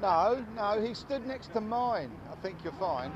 No, no, he stood next to mine, I think you'll find.